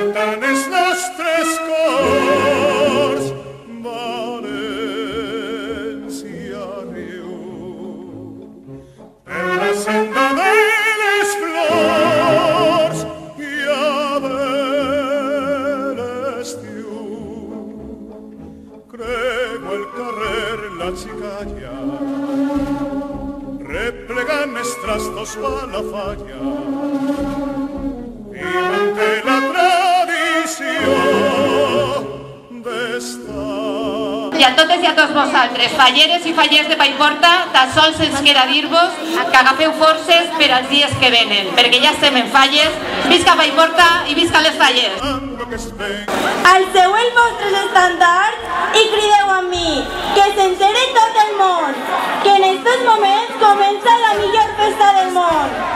canten els nostres cors. València riu. Per la senda I a totes i a tots vosaltres, falleres i fallers de Paiporta, tan sols ens queda dir-vos que agafeu forces per als dies que venen, perquè ja estem en falles. Visca Paiporta i visca les falles! Alceu els vostres estandards i crideu amb mi, que s'entere tot el món, que en estos moments comença la millor festa del món.